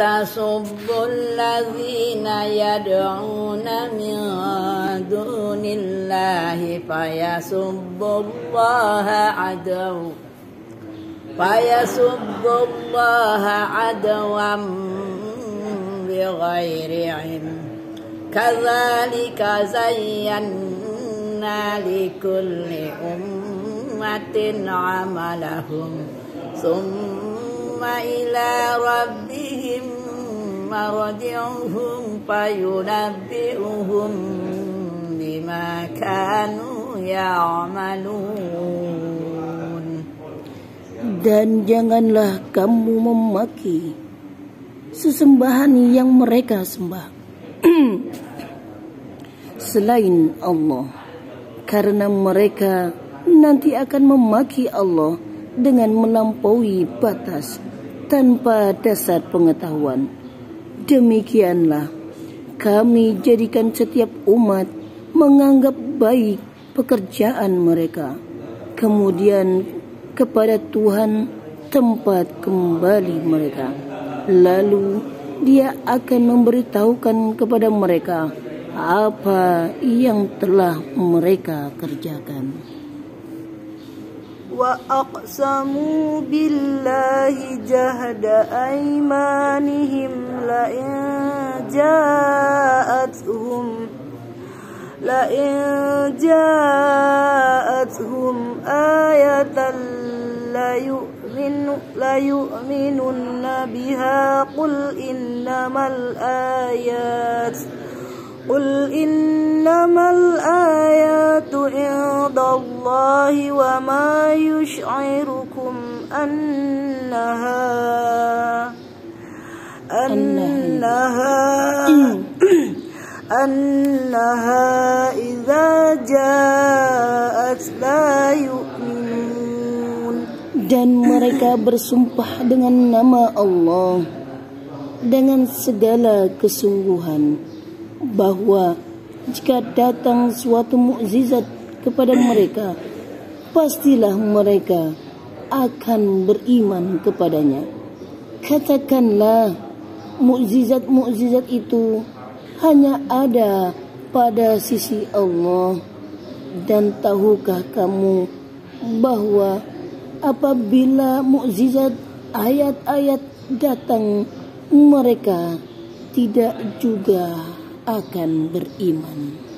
تسبوا الذين يدعون من دون الله فيسبوا الله عدوا فيسبوا الله عدوا بغير علم. كذلك زينا لكل أمة عملهم. ثم إلى ربهم مرجعهم فينبئهم بما كانوا يعملون Dan janganlah kamu memaki sesembahan yang mereka sembah selain Allah karena mereka nanti akan memaki Allah dengan melampaui batas tanpa dasar pengetahuan. Demikianlah kami jadikan setiap umat menganggap baik pekerjaan mereka. Kemudian kepada Tuhan tempat kembali mereka. Lalu dia akan memberitahukan kepada mereka apa yang telah mereka kerjakan. وأقسموا بالله جهد أيمانهم لئن جاءتهم لئن جاءتهم آية ليؤمن ليؤمنن بها. قل إنما الآيات قل إنما الآيات عند الله وما يشعركم أنها أنها أنها إذا جاءت لا يؤمنون Dan mereka bersumpah dengan nama Allah dengan segala kesungguhan bahwa jika datang suatu mukjizat kepada mereka pastilah mereka akan beriman kepadanya katakanlah mukjizat-mukjizat itu hanya ada pada sisi Allah dan tahukah kamu bahwa apabila mukjizat ayat-ayat datang mereka tidak juga akan beriman.